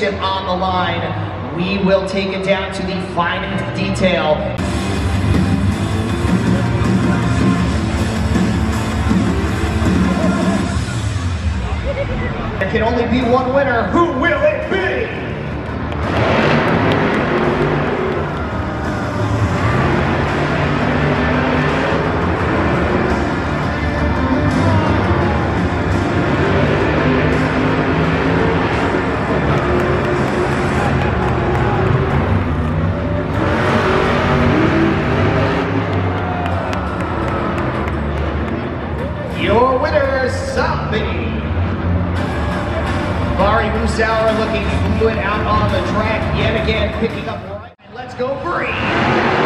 championship on the line. We will take it down to the finest detail. There can only be one winner. Who will it be? Winner, Zombie. Bari Musawwir looking fluid out on the track yet again, picking up right. Let's go Bree.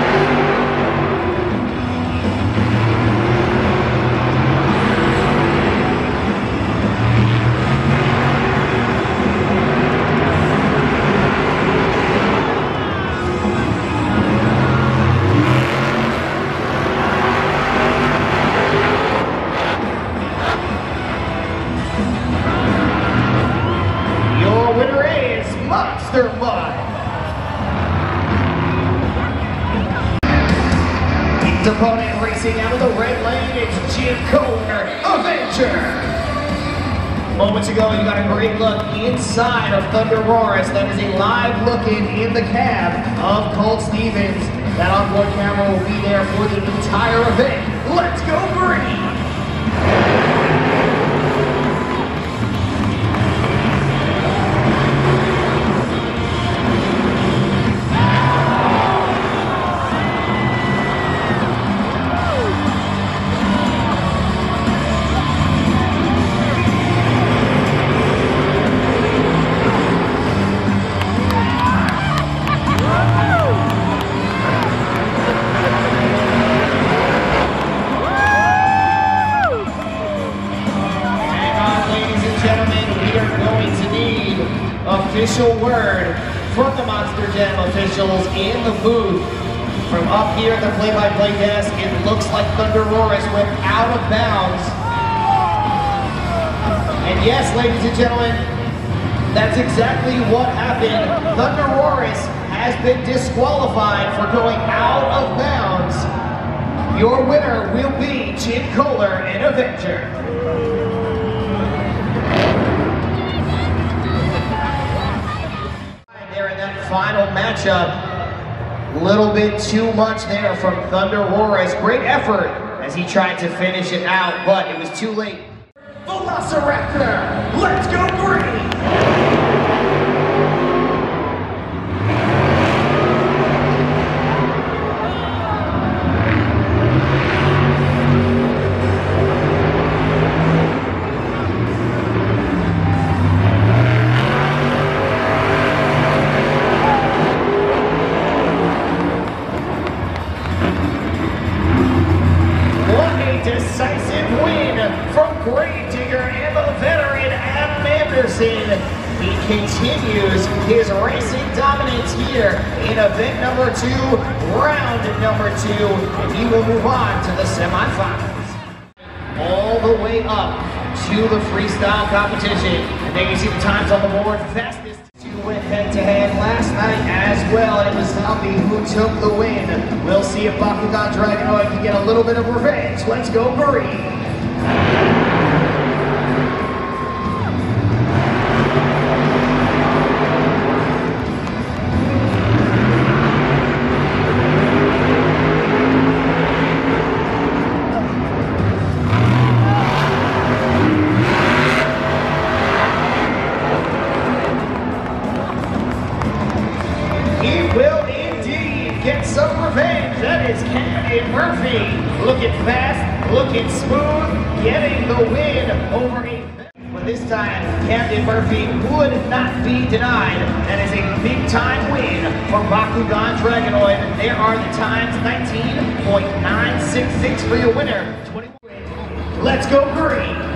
Inside of ThunderROARus. That is a live look in in the cab of Colt Stevens. That onboard camera will be there for the entire event. Let's go green! Official word from the Monster Jam officials in the booth. From up here at the play-by-play desk, it looks like Thunder Roris went out of bounds. And yes, ladies and gentlemen, that's exactly what happened. ThunderROARus has been disqualified for going out of bounds. Your winner will be Jim Koehler and Avenger. Final matchup. Little bit too much there from ThunderROARus. Great effort as he tried to finish it out, but it was too late. Velociraptor, let's go green! Continues his racing dominance here in event number two, round number two, and he will move on to the semifinals. All the way up to the freestyle competition. And there you see the times on the board. Fastest two went head to head last night as well. And it was Zombie who took the win. We'll see if Bakugan Dragonoid can get a little bit of revenge. Let's go, Green. Camden Murphy would not be denied. That is a big time win for Bakugan Dragonoid. There are the times 19.966 for your winner. 21. Let's go green.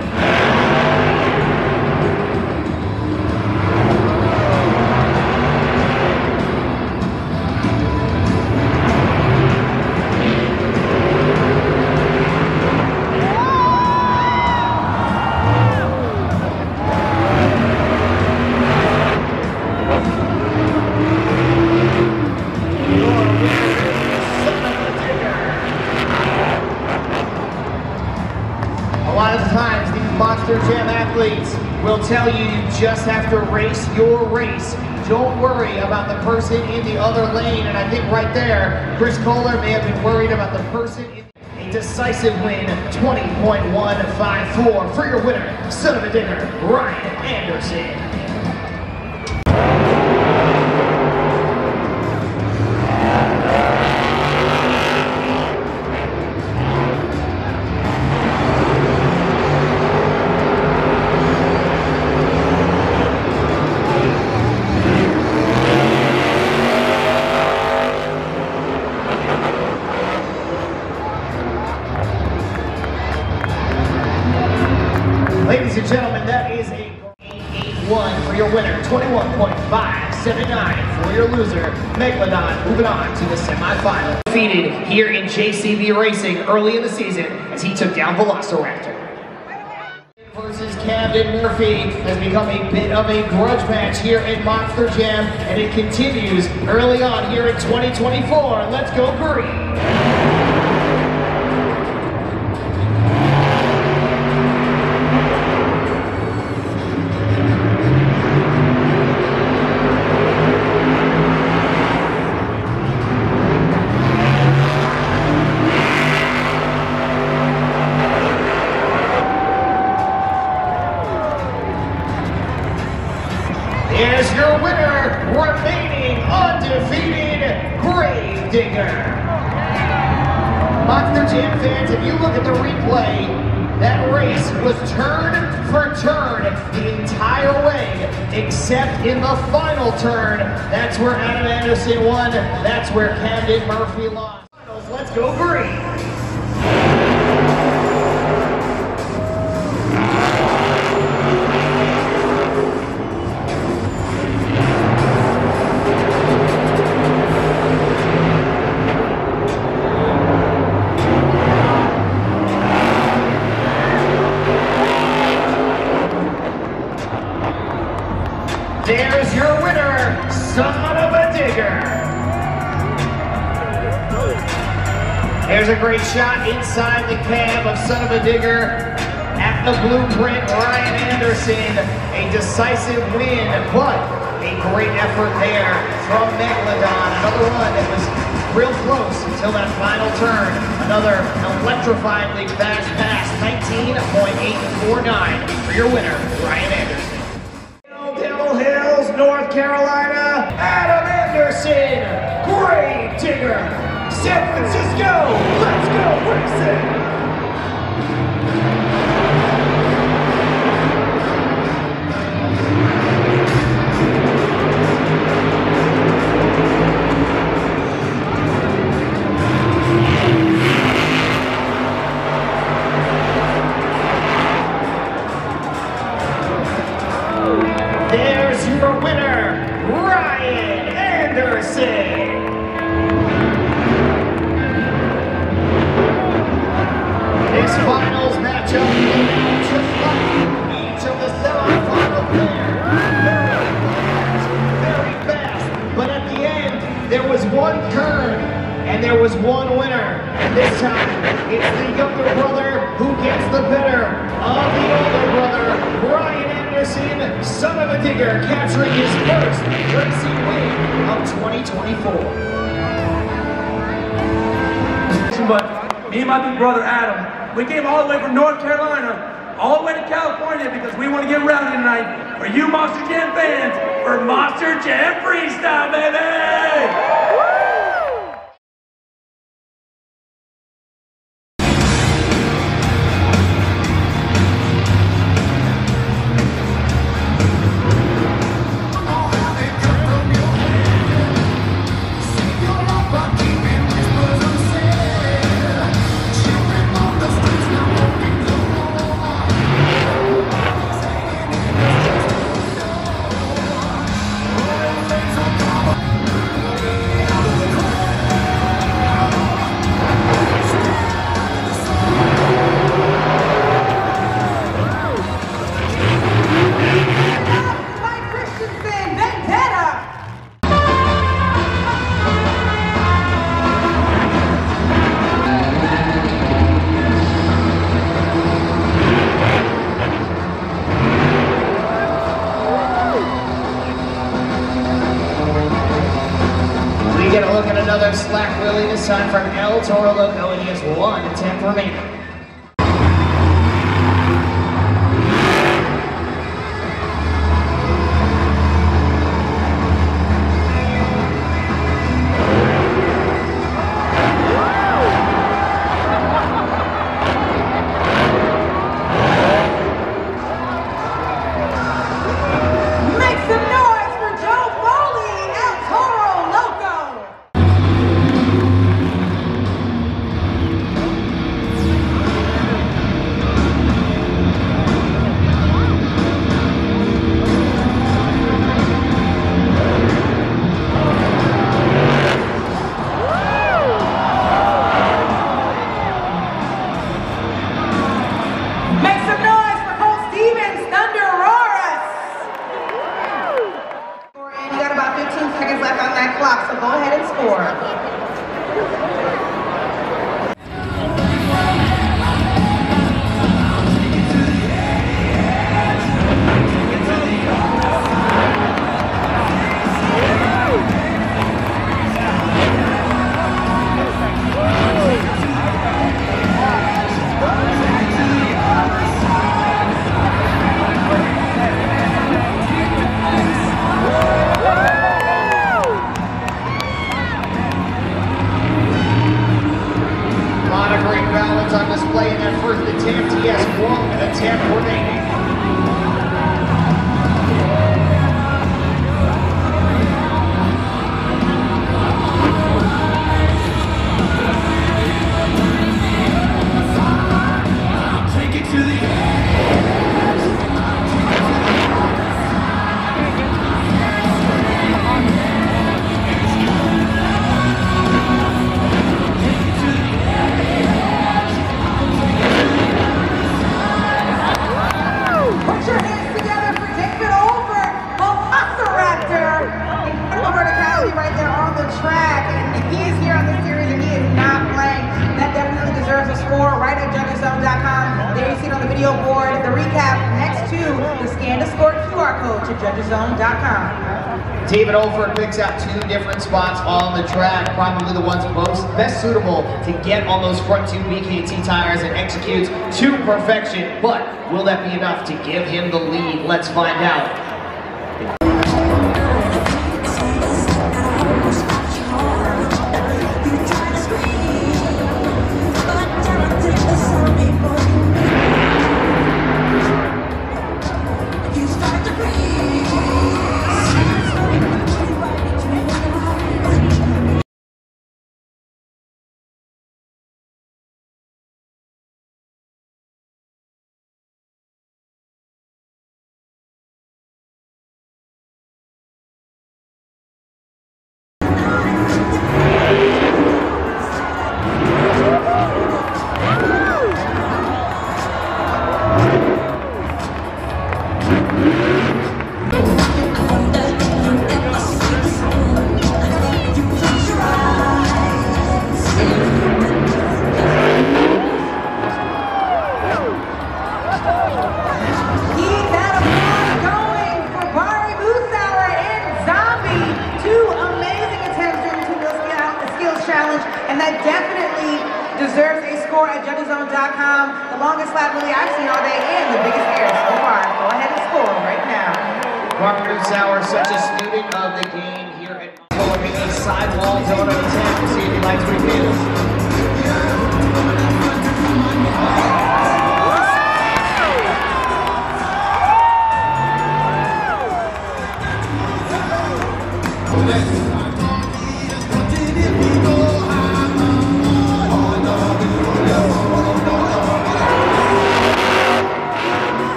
Just have to race your race. Don't worry about the person in the other lane. And I think right there, Chris Koehler may have been worried about the person in a decisive win, 20.154 for your winner, Son-uva Digger, Ryan Anderson. Took down Velociraptor. Versus Camden Murphy has become a bit of a grudge match here at Monster Jam, and it continues early on here in 2024. Let's go green. Was turn for turn the entire way, except in the final turn. That's where Adam Anderson won. That's where Camden Murphy lost. Let's go green. Shot inside the cab of Son-uva Digger at the blueprint, Ryan Anderson. A decisive win, but a great effort there from Megalodon. Another one that was real close until that final turn. Another electrifyingly fast pass, 19.849 for your winner, Ryan Anderson. Hill Hills North Carolina, Adam Anderson, San Francisco, let's go racing! There was one winner. And this time, it's the younger brother who gets the better of the older brother, Ryan Anderson, Son-uva Digger, capturing his first racing win of 2024. But me and my big brother Adam, we came all the way from North Carolina, all the way to California because we want to get rowdy tonight for you Monster Jam fans, for Monster Jam Freestyle, baby! four. suitable to get on those front two BKT tires and executes to perfection. But will that be enough to give him the lead? Let's find out.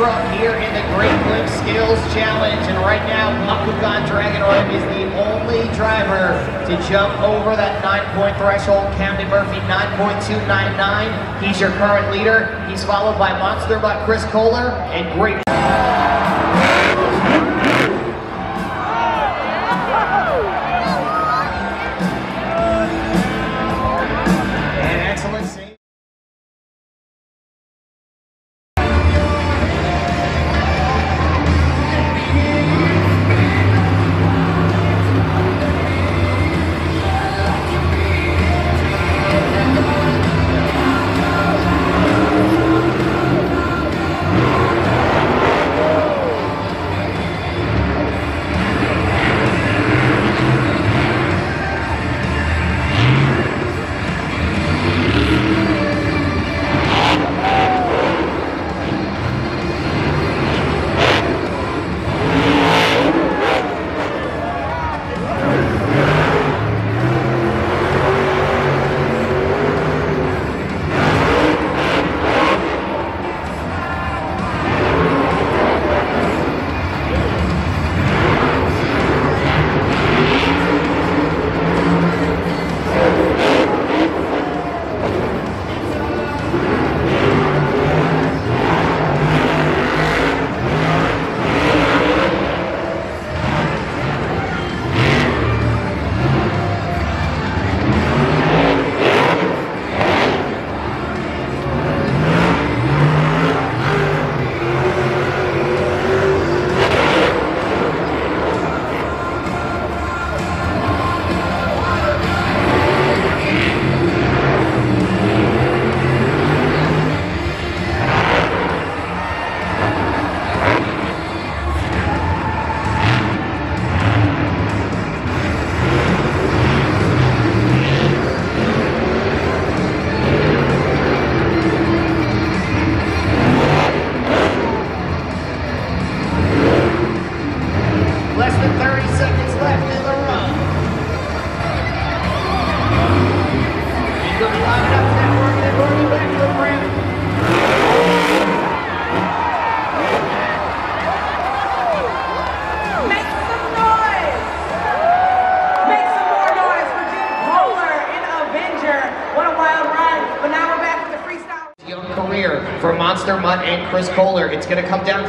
truck here in the Great Clips Skills Challenge. And right now, Bakugan Dragonoid is the only driver to jump over that nine-point threshold. Camden Murphy, 9.299. He's your current leader. He's followed by Monster by Chris Koehler and Great... Chris Koehler. It's going to come down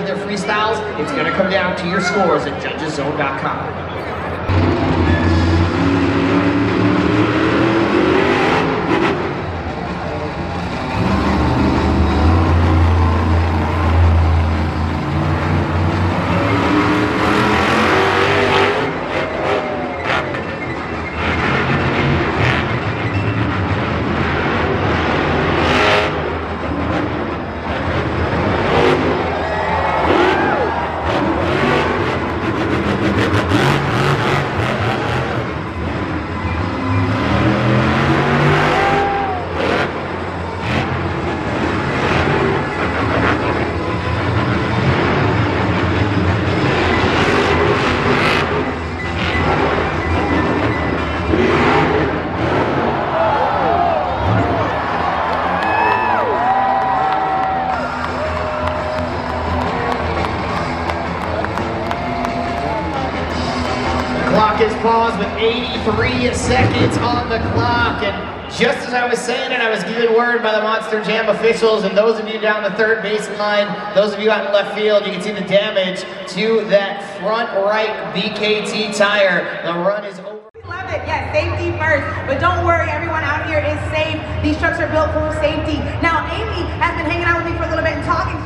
officials. And those of you down the third baseline, those of you out in left field, you can see the damage to that front right BKT tire. The run is over. We love it. Yes, safety first. But don't worry, everyone out here is safe. These trucks are built for safety. Now, Amy has been hanging out with me for a little bit and talking,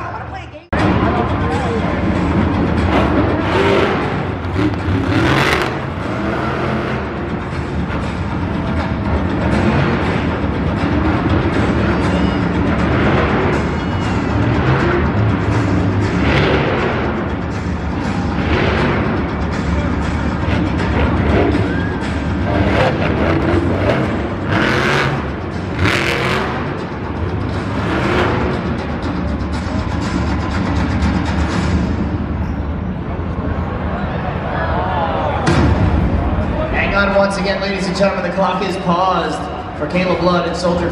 clock is paused for Kayla Blood and Soldier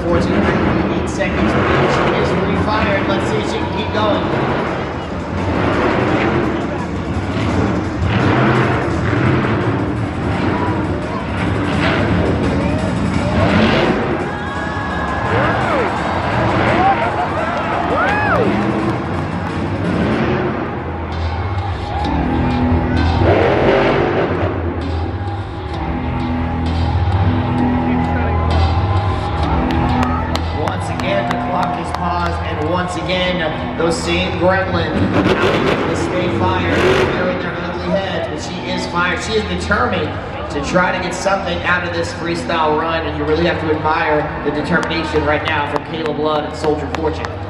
something out of this freestyle run, and you really have to admire the determination right now from Kayla Blood and Soldier Fortune.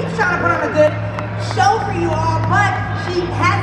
Keeps trying to put on a good show for you all, but she hasn't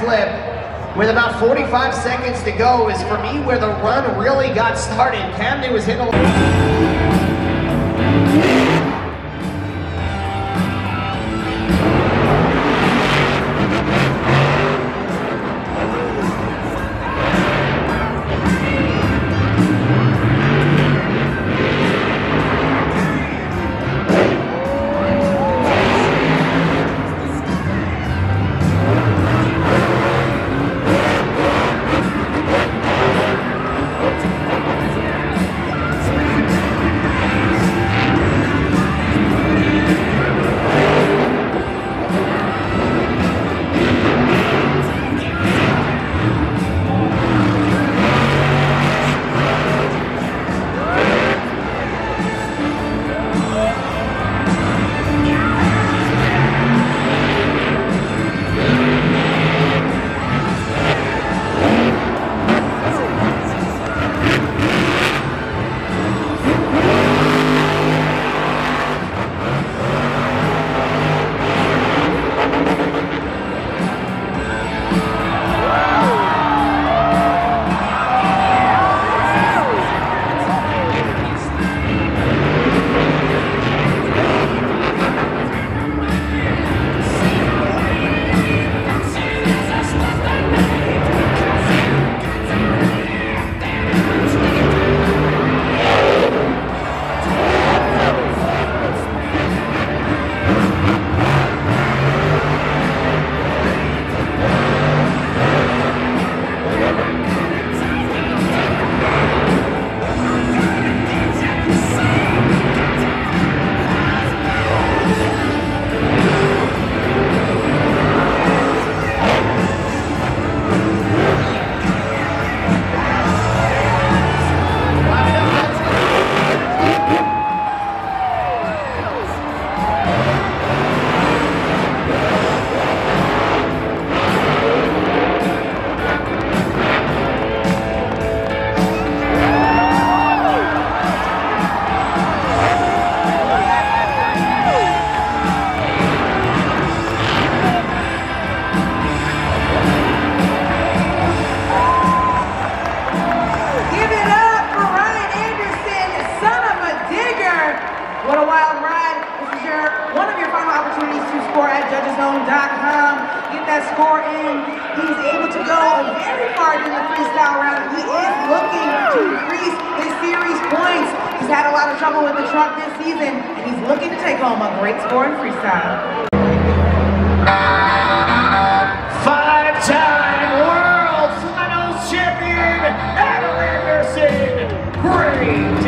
backflip with about 45 seconds to go is for me where the run really got started. Camden was hitting a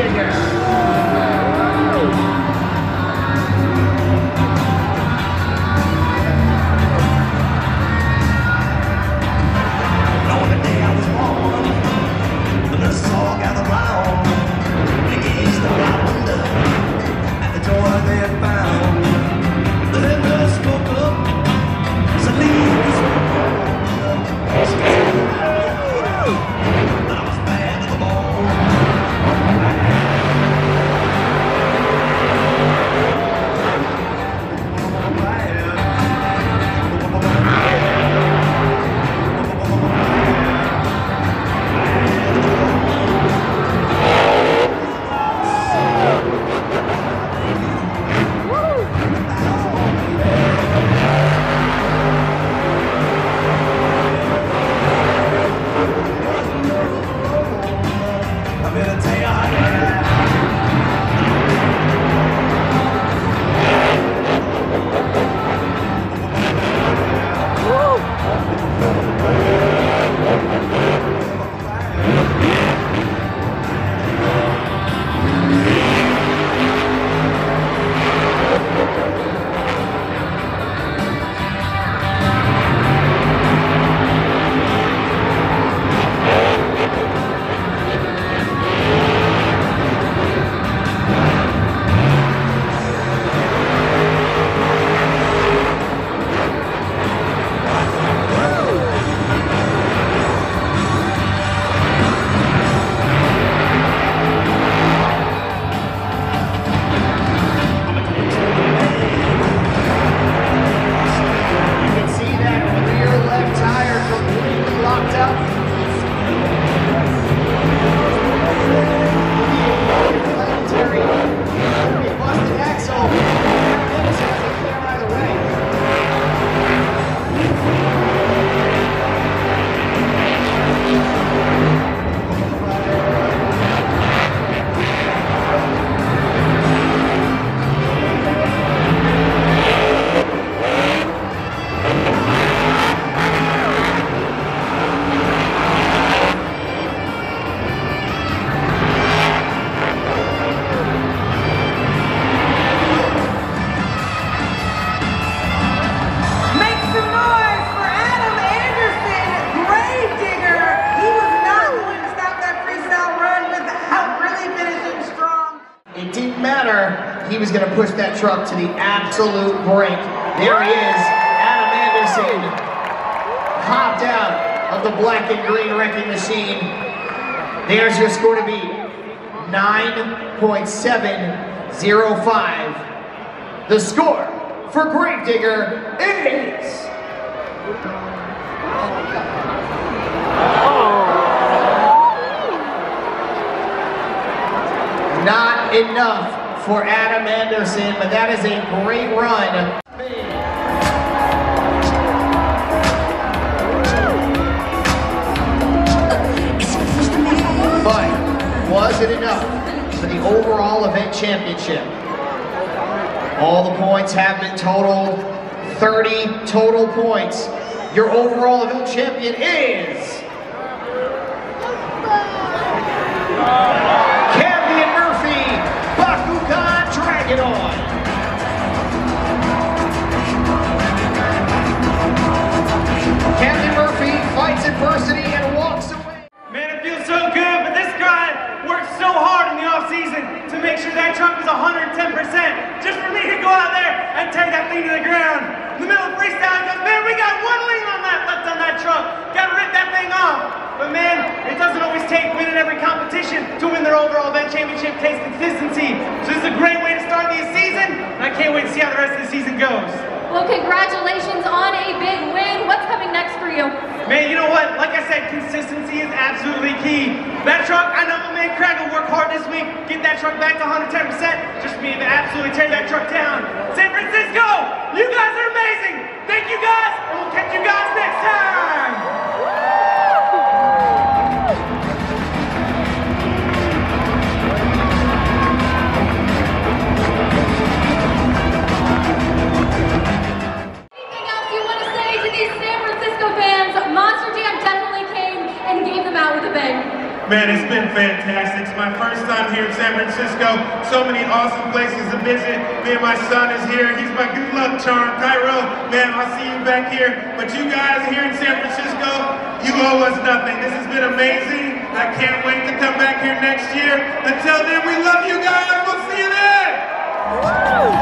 bigger. Absolute brink. There he is, Adam Anderson, hopped out of the black and green wrecking machine. There's your score to beat. 9.705. The score for Gravedigger is... Not enough for Adam Anderson, but that is a great run. But was it enough for the overall event championship? All the points have been totaled, 30 total points. Your overall event champion is... adversity and walks away. Man, it feels so good, but this guy worked so hard in the off-season to make sure that truck was 110%, just for me to go out there and take that thing to the ground. In the middle of freestyle, goes, man, we got one lane on that left on that truck. Gotta rip that thing off. But man, it doesn't always take winning every competition to win their overall event championship. Takes consistency. So this is a great way to start the season, and I can't wait to see how the rest of the season goes. Well, congratulations on a big win. What's coming next for you? Man, you know what? Like I said, consistency is absolutely key. That truck, I know my man Craig will work hard this week, get that truck back to 110%, just me to absolutely tear that truck down. San Francisco, you guys are amazing. Thank you guys, and we'll catch you guys next time. Man, it's been fantastic. It's my first time here in San Francisco. So many awesome places to visit. Me and my son is here. He's my good luck charm. Cairo, man, I'll see you back here. But you guys here in San Francisco, you owe us nothing. This has been amazing. I can't wait to come back here next year. Until then, we love you guys. We'll see you then. And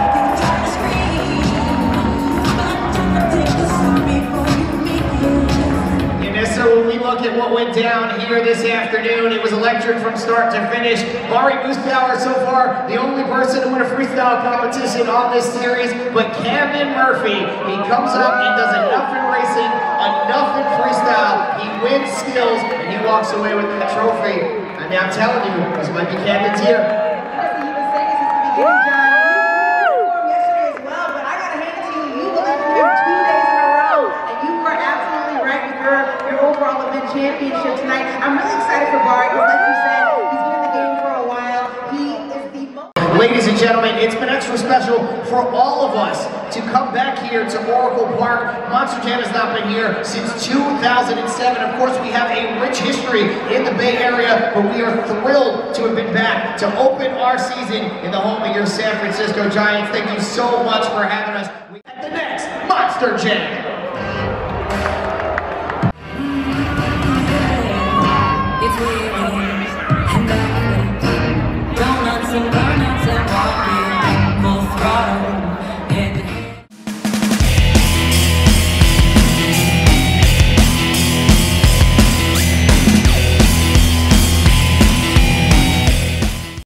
look at what went down here this afternoon, it was electric from start to finish. Bari Musawwir so far, the only person to win a freestyle competition on this series, but Camden Murphy, he comes up and does enough in racing, enough in freestyle, he wins skills, and he walks away with that trophy. I mean, I'm telling you, this might be Camden's year. You've been saying the beginning. You performed yesterday as well, but I gotta hand it to you. You believed in him two days in a row, and you were absolutely right with your, your overall event championship tonight. I'm really excited for Bari because, like you said, he's been in the game for a while. He is the most. Ladies and gentlemen, it's been extra special for all of us to come back here to Oracle Park. Monster Jam has not been here since 2007. Of course, we have a rich history in the Bay Area, but we are thrilled to have been back to open our season in the home of your San Francisco Giants. Thank you so much for having us We at the next Monster Jam. It's